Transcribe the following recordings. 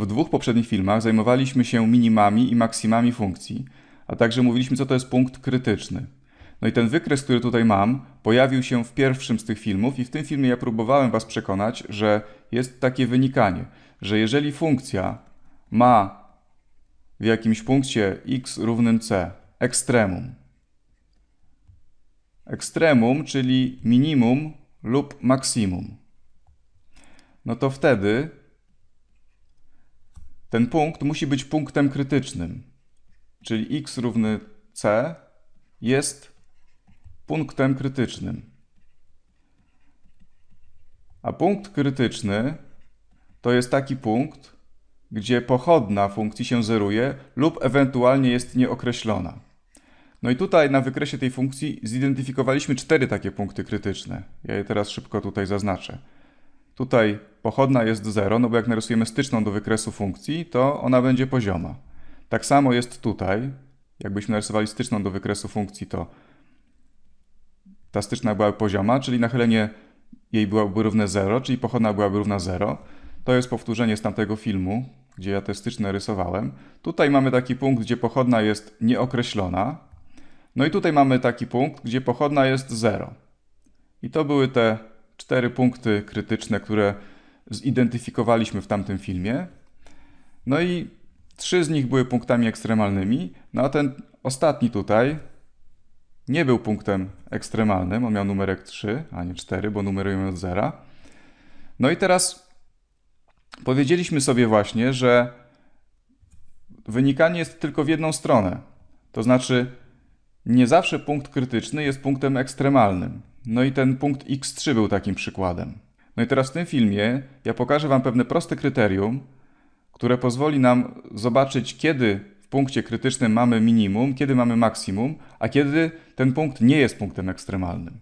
W dwóch poprzednich filmach zajmowaliśmy się minimami i maksimami funkcji, a także mówiliśmy, co to jest punkt krytyczny. No i ten wykres, który tutaj mam, pojawił się w pierwszym z tych filmów i w tym filmie ja próbowałem Was przekonać, że jest takie wynikanie, że jeżeli funkcja ma w jakimś punkcie x równym c ekstremum, ekstremum, czyli minimum lub maksimum, no to wtedy ten punkt musi być punktem krytycznym, czyli x równy c jest punktem krytycznym. A punkt krytyczny to jest taki punkt, gdzie pochodna funkcji się zeruje lub ewentualnie jest nieokreślona. No i tutaj na wykresie tej funkcji zidentyfikowaliśmy cztery takie punkty krytyczne. Ja je teraz szybko tutaj zaznaczę. Tutaj pochodna jest 0, no bo jak narysujemy styczną do wykresu funkcji, to ona będzie pozioma. Tak samo jest tutaj. Jakbyśmy narysowali styczną do wykresu funkcji, to ta styczna byłaby pozioma, czyli nachylenie jej byłoby równe 0, czyli pochodna byłaby równa 0. To jest powtórzenie z tamtego filmu, gdzie ja te styczne rysowałem. Tutaj mamy taki punkt, gdzie pochodna jest nieokreślona. No i tutaj mamy taki punkt, gdzie pochodna jest 0. I to były te cztery punkty krytyczne, które zidentyfikowaliśmy w tamtym filmie. No i trzy z nich były punktami ekstremalnymi, no a ten ostatni tutaj nie był punktem ekstremalnym, on miał numerek 3, a nie 4, bo numerujemy od zera. No i teraz powiedzieliśmy sobie właśnie, że wynikanie jest tylko w jedną stronę. To znaczy, nie zawsze punkt krytyczny jest punktem ekstremalnym. No i ten punkt x3 był takim przykładem. No i teraz w tym filmie ja pokażę Wam pewne proste kryterium, które pozwoli nam zobaczyć, kiedy w punkcie krytycznym mamy minimum, kiedy mamy maksimum, a kiedy ten punkt nie jest punktem ekstremalnym.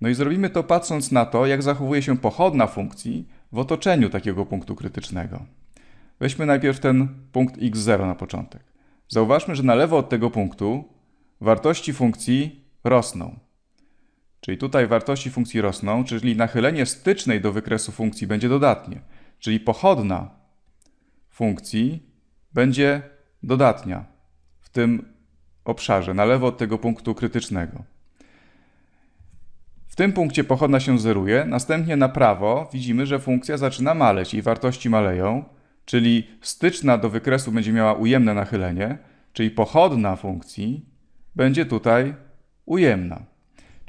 No i zrobimy to patrząc na to, jak zachowuje się pochodna funkcji w otoczeniu takiego punktu krytycznego. Weźmy najpierw ten punkt x0 na początek. Zauważmy, że na lewo od tego punktu wartości funkcji rosną. Czyli tutaj wartości funkcji rosną, czyli nachylenie stycznej do wykresu funkcji będzie dodatnie. Czyli pochodna funkcji będzie dodatnia w tym obszarze, na lewo od tego punktu krytycznego. W tym punkcie pochodna się zeruje, następnie na prawo widzimy, że funkcja zaczyna maleć i wartości maleją, czyli styczna do wykresu będzie miała ujemne nachylenie, czyli pochodna funkcji będzie tutaj ujemna.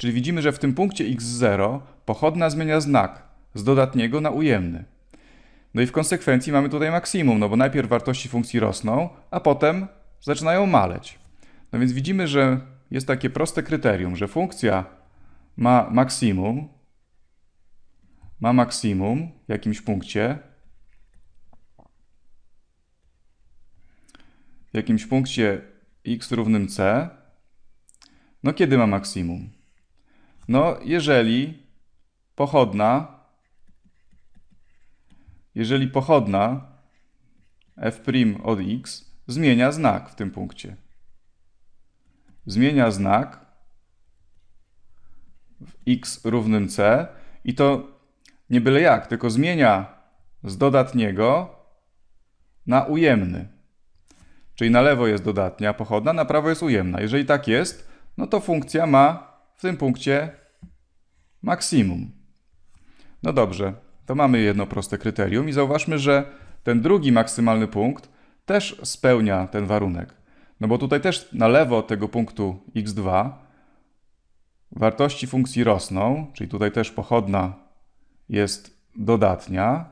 Czyli widzimy, że w tym punkcie x0 pochodna zmienia znak z dodatniego na ujemny. No i w konsekwencji mamy tutaj maksimum, no bo najpierw wartości funkcji rosną, a potem zaczynają maleć. No więc widzimy, że jest takie proste kryterium, że funkcja ma maksimum, ma maksimum w jakimś punkcie, w jakimś punkcie x równym c. No kiedy ma maksimum? No jeżeli pochodna, jeżeli pochodna f' od x zmienia znak w tym punkcie zmienia znak w x równym c i to nie byle jak, tylko zmienia z dodatniego na ujemny. Czyli na lewo jest dodatnia pochodna, na prawo jest ujemna. Jeżeli tak jest, no to funkcja ma w tym punkcie maksimum. No dobrze, to mamy jedno proste kryterium i zauważmy, że ten drugi maksymalny punkt też spełnia ten warunek. No bo tutaj też na lewo od tego punktu x2 wartości funkcji rosną, czyli tutaj też pochodna jest dodatnia.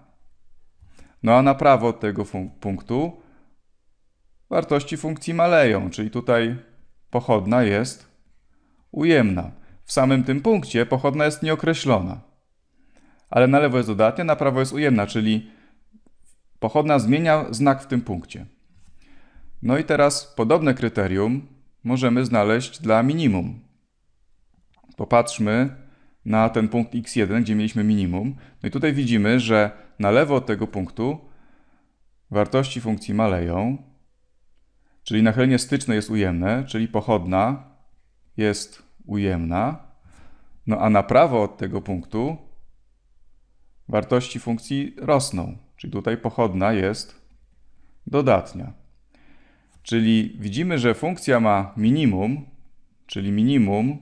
No a na prawo od tego punktu wartości funkcji maleją, czyli tutaj pochodna jest ujemna. W samym tym punkcie pochodna jest nieokreślona. Ale na lewo jest dodatnia, na prawo jest ujemna, czyli pochodna zmienia znak w tym punkcie. No i teraz podobne kryterium możemy znaleźć dla minimum. Popatrzmy na ten punkt x1, gdzie mieliśmy minimum. No i tutaj widzimy, że na lewo od tego punktu wartości funkcji maleją, czyli nachylenie styczne jest ujemne, czyli pochodna jest ujemna. No a na prawo od tego punktu wartości funkcji rosną, czyli tutaj pochodna jest dodatnia. Czyli widzimy, że funkcja ma minimum, czyli minimum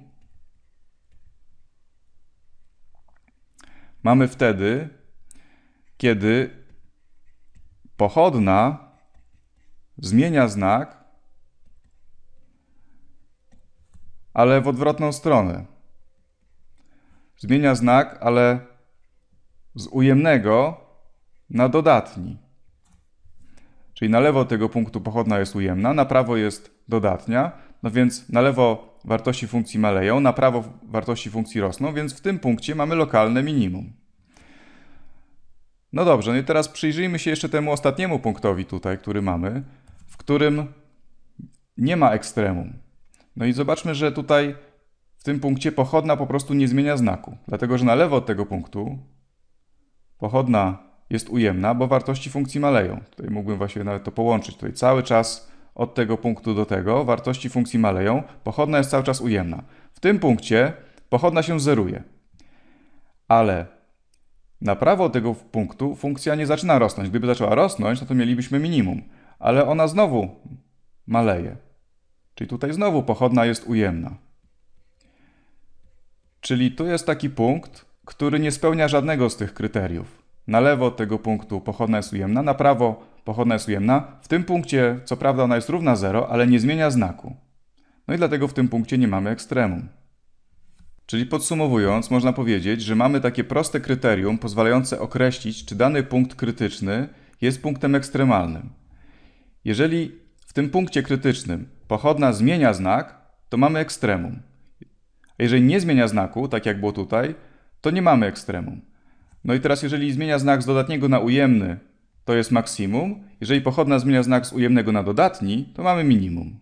mamy wtedy, kiedy pochodna zmienia znak, ale w odwrotną stronę. Zmienia znak, ale z ujemnego na dodatni. Czyli na lewo tego punktu pochodna jest ujemna, na prawo jest dodatnia, no więc na lewo wartości funkcji maleją, na prawo wartości funkcji rosną, więc w tym punkcie mamy lokalne minimum. No dobrze, no i teraz przyjrzyjmy się jeszcze temu ostatniemu punktowi tutaj, który mamy, w którym nie ma ekstremum. No i zobaczmy, że tutaj w tym punkcie pochodna po prostu nie zmienia znaku, dlatego że na lewo od tego punktu pochodna jest ujemna, bo wartości funkcji maleją. Tutaj mógłbym właśnie nawet to połączyć. Tutaj cały czas od tego punktu do tego wartości funkcji maleją, pochodna jest cały czas ujemna. W tym punkcie pochodna się zeruje. Ale na prawo tego punktu funkcja nie zaczyna rosnąć. Gdyby zaczęła rosnąć, no to mielibyśmy minimum. Ale ona znowu maleje. Czyli tutaj znowu pochodna jest ujemna. Czyli tu jest taki punkt, który nie spełnia żadnego z tych kryteriów. Na lewo tego punktu pochodna jest ujemna, na prawo pochodna jest ujemna. W tym punkcie, co prawda, ona jest równa 0, ale nie zmienia znaku. No i dlatego w tym punkcie nie mamy ekstremum. Czyli podsumowując, można powiedzieć, że mamy takie proste kryterium pozwalające określić, czy dany punkt krytyczny jest punktem ekstremalnym. Jeżeli w tym punkcie krytycznym pochodna zmienia znak, to mamy ekstremum. Jeżeli nie zmienia znaku, tak jak było tutaj, to nie mamy ekstremum. No i teraz, jeżeli zmienia znak z dodatniego na ujemny, to jest maksimum. Jeżeli pochodna zmienia znak z ujemnego na dodatni, to mamy minimum.